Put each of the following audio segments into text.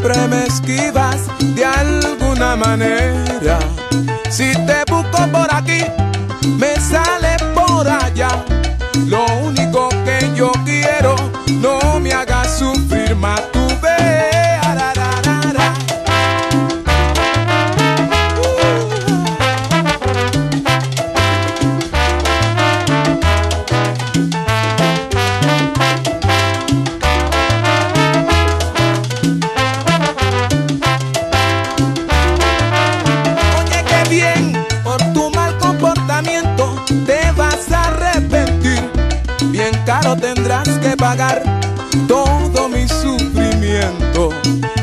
Siempre me esquivas de alguna manera. Si te busco por aquí, me sale por allá. Lo único que yo quiero, no me hagas te vas a arrepentir. Bien caro tendrás que pagar todo mi sufrimiento.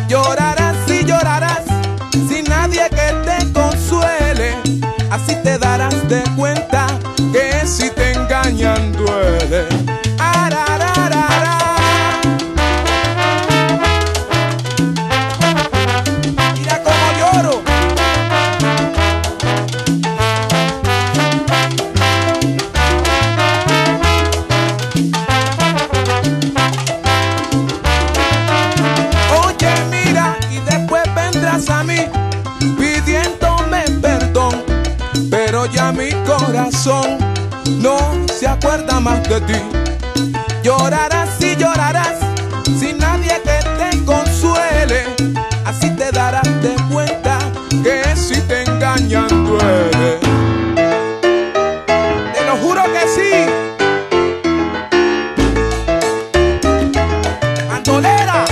Llorarás y llorarás sin nadie que te consuele. Así te darás de cuenta no se acuerda más de ti. Llorarás y llorarás sin nadie que te consuele. Así te darás de cuenta que si te engañan duele. Te lo juro que sí. Andolera.